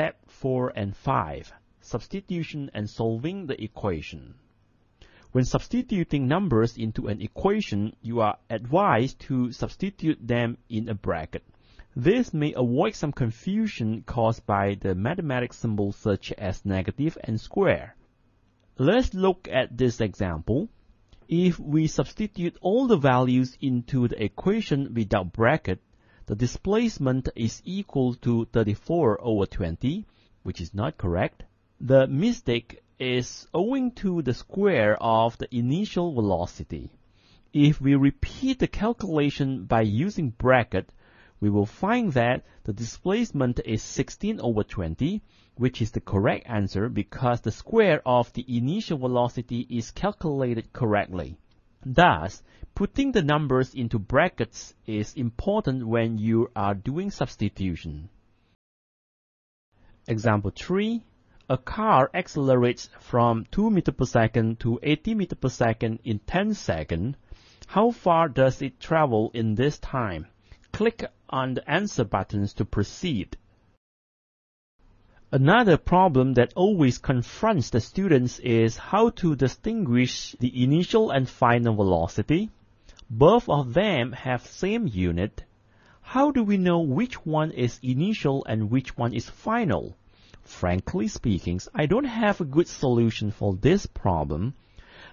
step 4 and 5, substitution and solving the equation. When substituting numbers into an equation, you are advised to substitute them in a bracket. This may avoid some confusion caused by the mathematical symbols such as negative and square. Let's look at this example. If we substitute all the values into the equation without bracket, the displacement is equal to 34 over 20, which is not correct. The mistake is owing to the square of the initial velocity. If we repeat the calculation by using bracket, we will find that the displacement is 16 over 20, which is the correct answer because the square of the initial velocity is calculated correctly. Thus, putting the numbers into brackets is important when you are doing substitution. Example 3 a car accelerates from 2 meter per second to 80 meter per second in 10 seconds. How far does it travel in this time? Click on the answer buttons to proceed. Another problem that always confronts the students is how to distinguish the initial and final velocity. Both of them have same unit. How do we know which one is initial and which one is final? Frankly speaking, I don't have a good solution for this problem.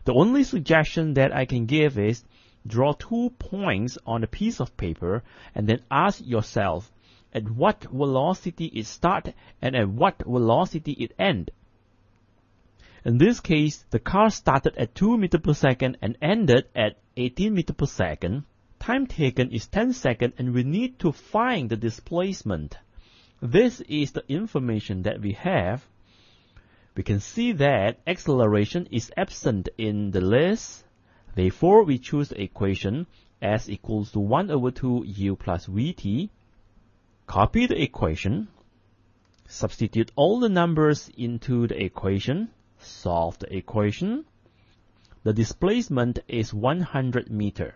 The only suggestion that I can give is draw two points on a piece of paper and then ask yourself at what velocity it start and at what velocity it end. In this case, the car started at 2 meter per second and ended at 18 meter per second. Time taken is 10 seconds and we need to find the displacement. This is the information that we have. We can see that acceleration is absent in the list. Therefore, we choose the equation s equals to 1 over 2 u plus vt. Copy the equation. Substitute all the numbers into the equation. Solve the equation. The displacement is 100 meter.